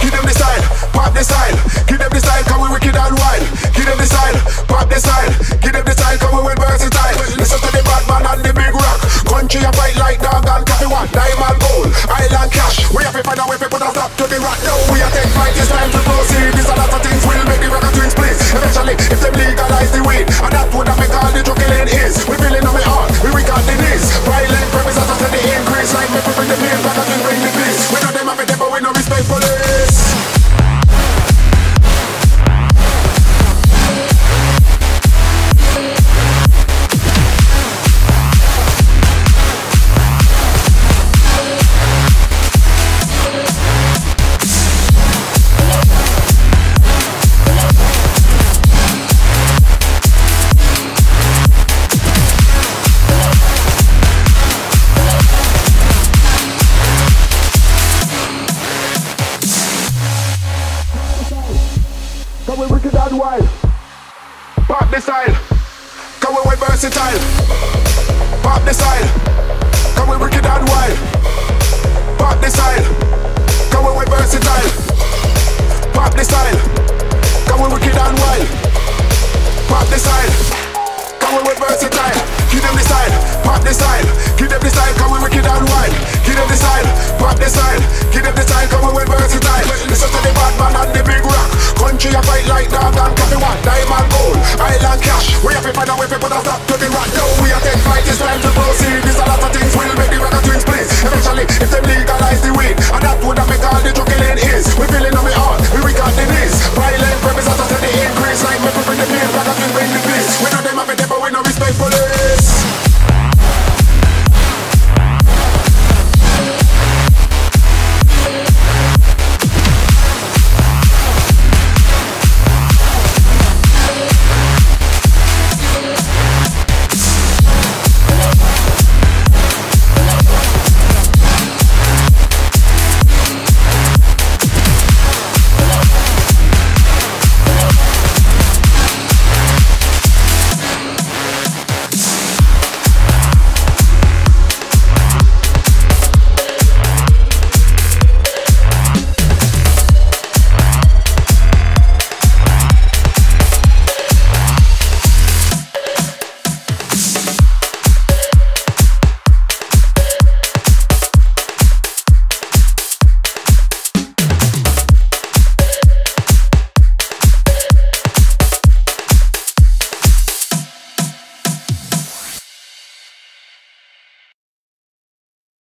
Give them the style, pop the style. Give them the style, come we wicked and wild. Give them the style, pop the style. Give them the style, come we win versatile. Listen to the bad man and the big rock. Country a fight like dog and coffee one. Diamond gold, island cash. We have to find a way to put a stop to the rock. Now we are take fight, it's time to proceed. These are lots of things will make the record twins please. Eventually, if they legalize the weed, and that would have make Cause we wicked and wild. Pop the style. Cause we versatile. Pop the style. Cause we wicked and wild. Pop the style. Cause we versatile. Pop the style. Cause we wicked and wild. Pop the style. Cause we versatile. Give them the style. Pop the style. Give them the style. Cause we wicked and wild. right now than coffee one Diamond gold, island cash We have to find a way to put a stop to the rat. No, we are dead fight, it's time to proceed.